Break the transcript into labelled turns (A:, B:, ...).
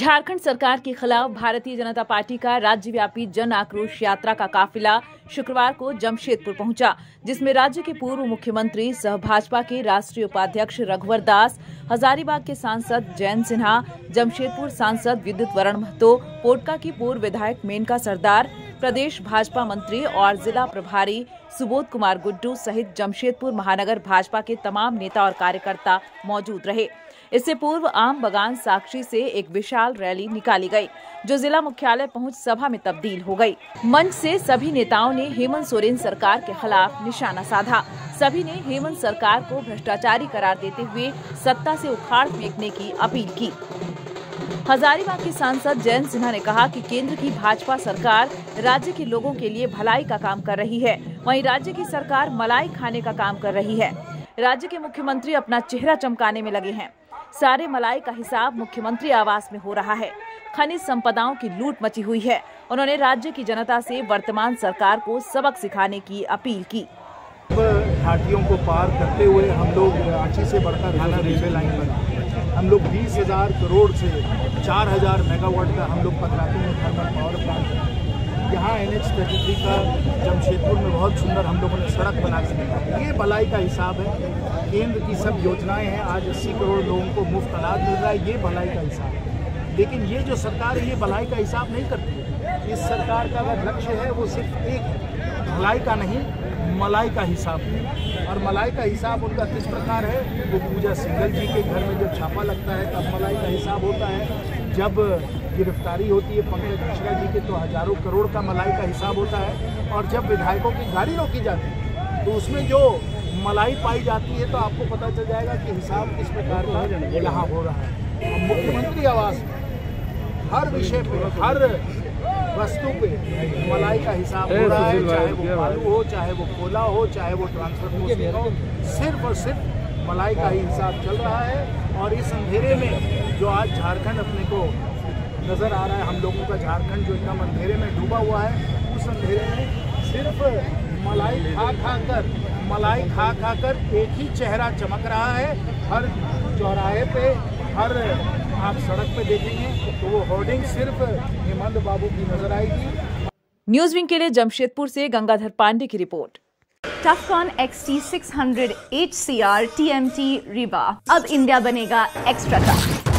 A: झारखंड सरकार के खिलाफ भारतीय जनता पार्टी का राज्यव्यापी जन आक्रोश यात्रा का काफिला शुक्रवार को जमशेदपुर पहुँचा, जिसमें राज्य के पूर्व मुख्यमंत्री सह भाजपा के राष्ट्रीय उपाध्यक्ष रघुवर दास, हजारीबाग के सांसद जयंत सिन्हा, जमशेदपुर सांसद विद्युत वरण महतो, पोटका की पूर्व विधायक मेनका सरदार प्रदेश भाजपा मंत्री और जिला प्रभारी सुबोध कुमार गुड्डू सहित जमशेदपुर महानगर भाजपा के तमाम नेता और कार्यकर्ता मौजूद रहे। इससे पूर्व आम बगान साक्षी से एक विशाल रैली निकाली गई, जो जिला मुख्यालय पहुँच सभा में तब्दील हो गई। मंच से सभी नेताओं ने हेमंत सोरेन सरकार के खिलाफ निशाना साधा। सभी ने हेमंत सरकार को भ्रष्टाचारी करार देते हुए सत्ता से उखाड़ फेंकने की अपील की। हजारीबाग के सांसद जयंत सिन्हा ने कहा कि केंद्र की भाजपा सरकार राज्य के लोगों के लिए भलाई का काम कर रही है। वहीं राज्य की सरकार मलाई खाने का काम कर रही है। राज्य के मुख्यमंत्री अपना चेहरा चमकाने में लगे हैं। सारे मलाई का हिसाब मुख्यमंत्री आवास में हो रहा है। खनिज संपदाओं की लूट मची हुई है। उन्होंने राज्य की जनता से वर्तमान सरकार को सबक सिखाने की अपील की।
B: घाटियों को पार करते हुए हम लोग रांची से बढ़कर रेलवे लाइन पर हम लोग बीस हज़ार करोड़ से चार हज़ार मेगावाट का हम लोग पकड़ाते हैं थर्मल पावर प्लांट यहाँ एन एच थर्टी थ्री का जमशेदपुर में बहुत सुंदर हम लोगों ने सड़क बना दी ये भलाई का हिसाब है। केंद्र की सब योजनाएँ हैं। आज अस्सी करोड़ लोगों को मुफ़्त अनाज मिल रहा है। ये भलाई का हिसाब है। लेकिन ये जो सरकार है ये भलाई का हिसाब नहीं करती है, इस सरकार का अगर लक्ष्य है, वो सिर्फ़ एक भलाई का नहीं, मलाई का हिसाब। और मलाई का हिसाब उनका किस प्रकार है? वो पूजा सिंगल जी के घर में जब छापा लगता है, तब मलाई का हिसाब होता है। जब गिरफ्तारी होती है पंकज मिश्रा जी के तो हज़ारों करोड़ का मलाई का हिसाब होता है। और जब विधायकों की गाड़ी रोकी जाती है तो उसमें जो मलाई पाई जाती है तो आपको पता चल जाएगा कि हिसाब किस प्रकार का यहाँ हो रहा है। मुख्यमंत्री आवास हर विषय पर हर वस्तु पे मलाई का हिसाब हो रहा है चाहे वो बालू हो? चाहे वो कोला हो चाहे वो ट्रांसपोर्ट हो। सिर्फ़ और सिर्फ़ मलाई का ही हिसाब चल रहा है। और इस अंधेरे में जो आज झारखंड अपने को नज़र आ रहा है हम लोगों का झारखंड जो एकदम अंधेरे में डूबा हुआ है उस अंधेरे में सिर्फ़ मलाई खा खा कर मलाई खा खा कर एक ही चेहरा चमक रहा है। हर चौराहे पे हर आप सड़क पर देखेंगे तो वो होर्डिंग सिर्फ़ हेमंत बाबू की नज़र आएगी।
A: न्यूज़ विंग के लिए जमशेदपुर से गंगाधर पांडे की report.
C: Tufcon XT600 HCR TMT rebar अब इंडिया बनेगा एक्स्ट्रा टफ।